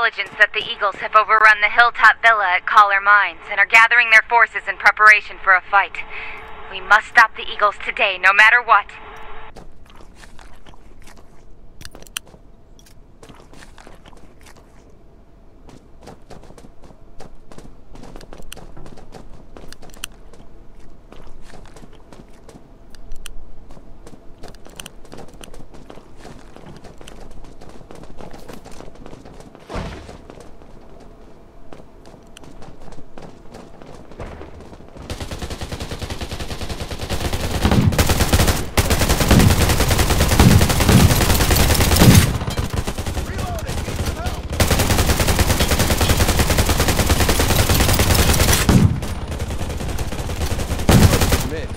intelligence that the Eagles have overrun the Hilltop Villa at Collar Mines and are gathering their forces in preparation for a fight. We must stop the Eagles today, no matter what. Admit,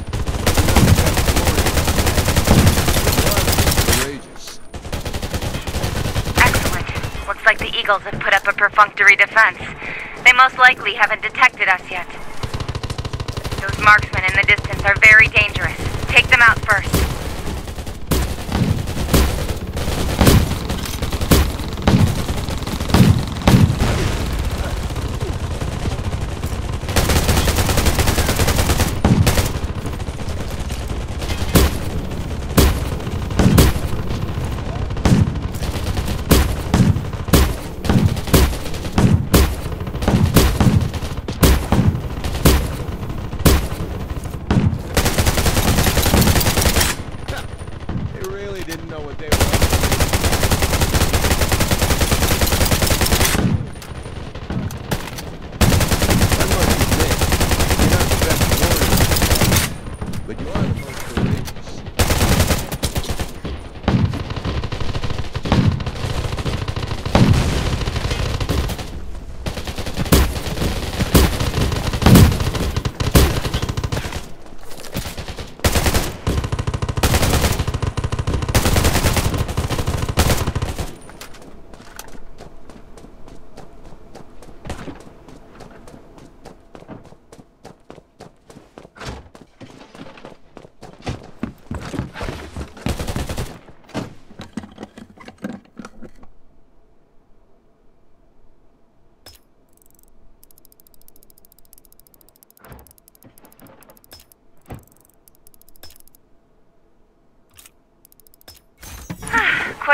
courageous. Excellent. Looks like the Eagles have put up a perfunctory defense. They most likely haven't detected us yet. Those marksmen in the distance are very dangerous. Take them out first.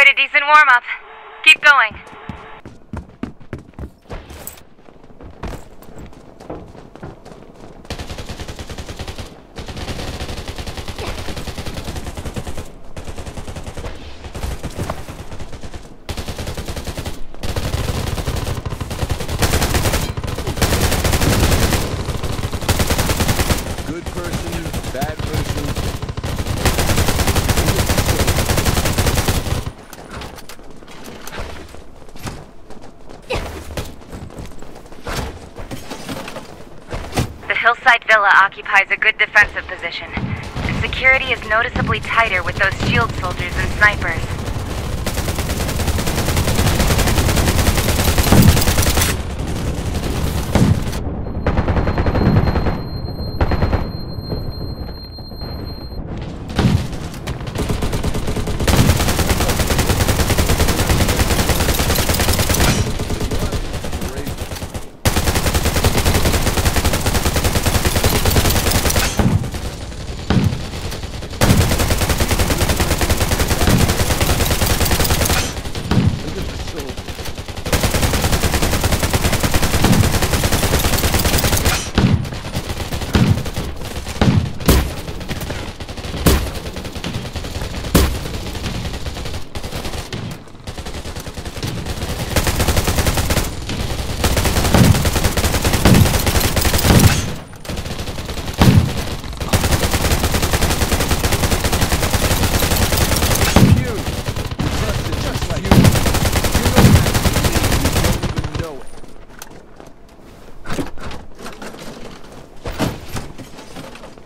A decent warm up. Keep going. Good person, bad person. The hillside villa occupies a good defensive position. Security is noticeably tighter with those shield soldiers and snipers. Look at the soldier. You. You trusted just like you. You don't have to leave. You don't even know it. I must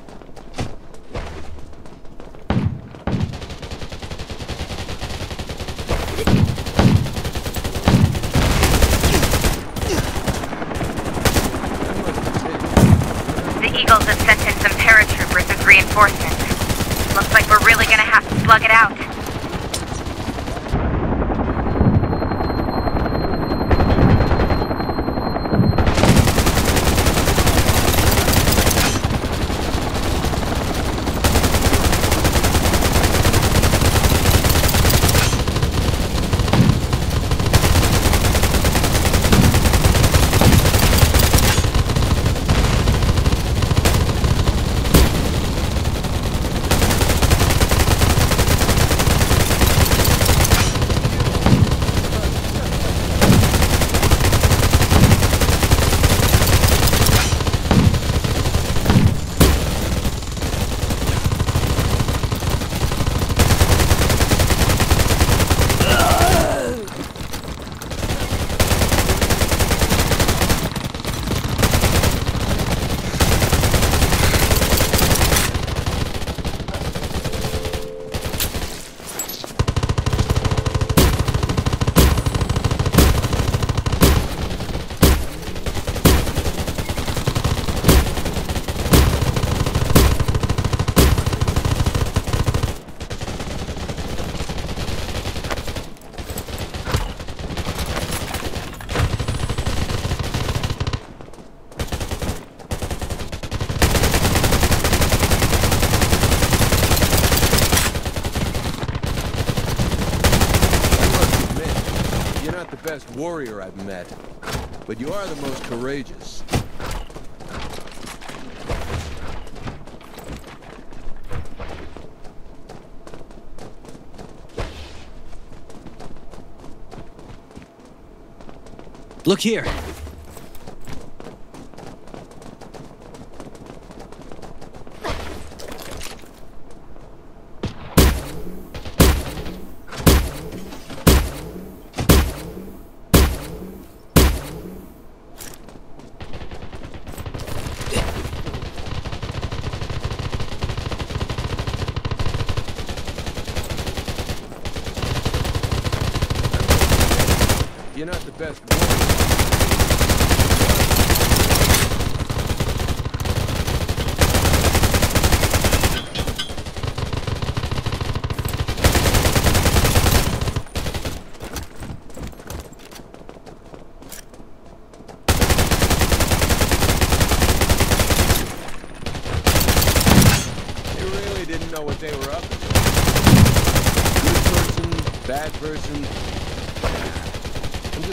admit, The Eagles have sent in some paratroopers as reinforcements. Looks like we're really gonna have to slug it out. the best warrior I've met, but you are the most courageous. Look here. You're not the best. They didn't know what they were up to. Good person, bad person. Good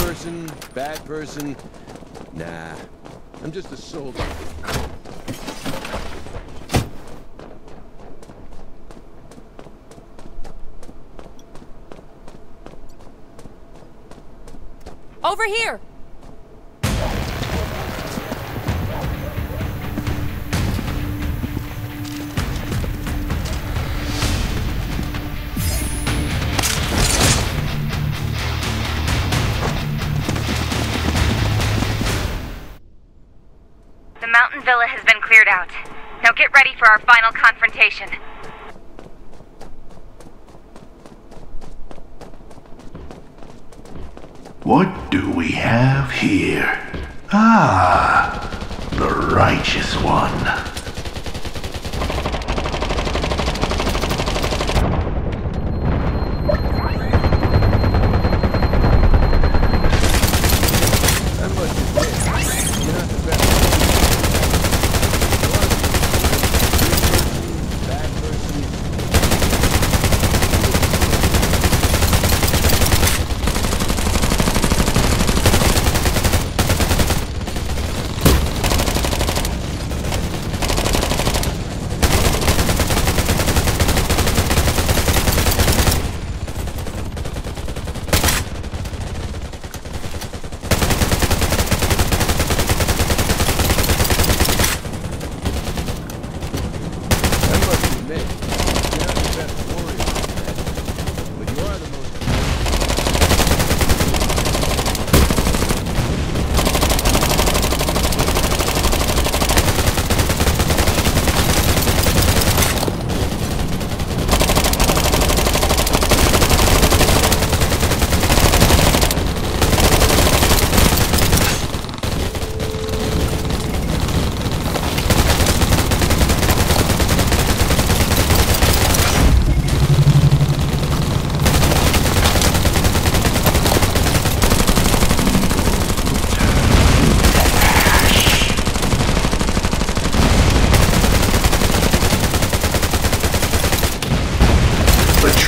person, bad person. Nah, I'm just a soldier. Over here! The mountain villa has been cleared out. Now get ready for our final confrontation. What do we have here? Ah, the righteous one.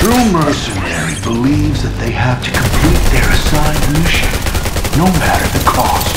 True mercenary believes that they have to complete their assigned mission, no matter the cost.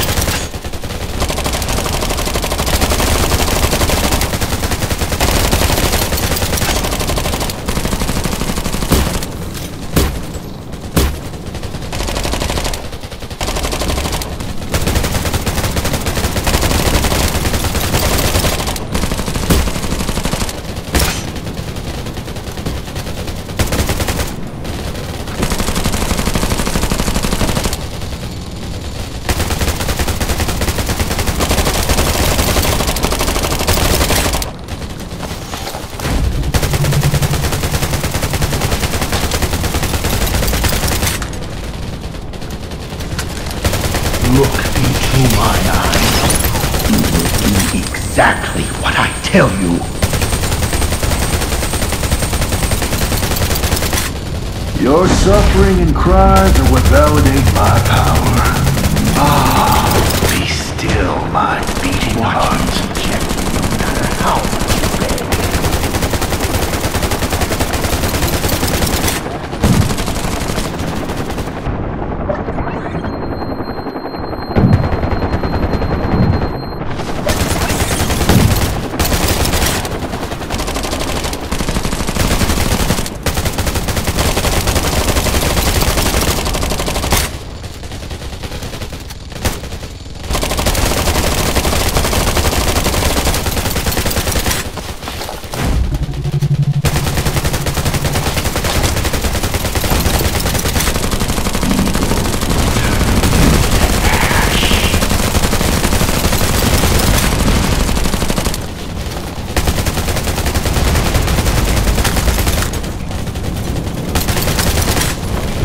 Look into my eyes. You will do exactly what I tell you. Your suffering and cries are what validate my power. Ah, be still, my beating heart. No matter how much you beg.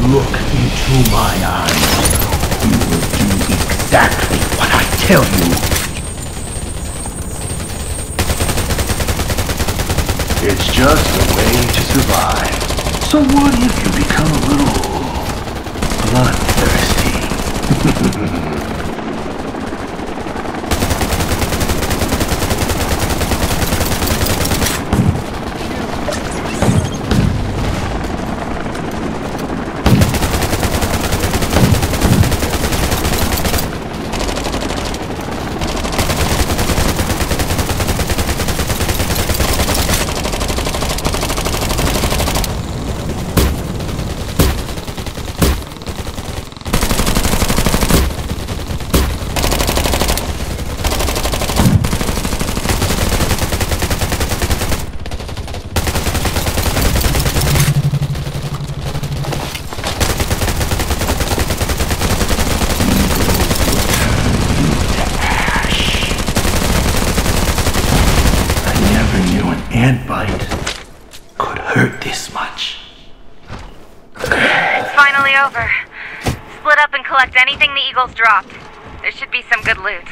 Look into my eyes. You will do exactly what I tell you. It's just a way to survive. So what if you become a little bloodthirsty? collect anything the Eagles dropped. There should be some good loot.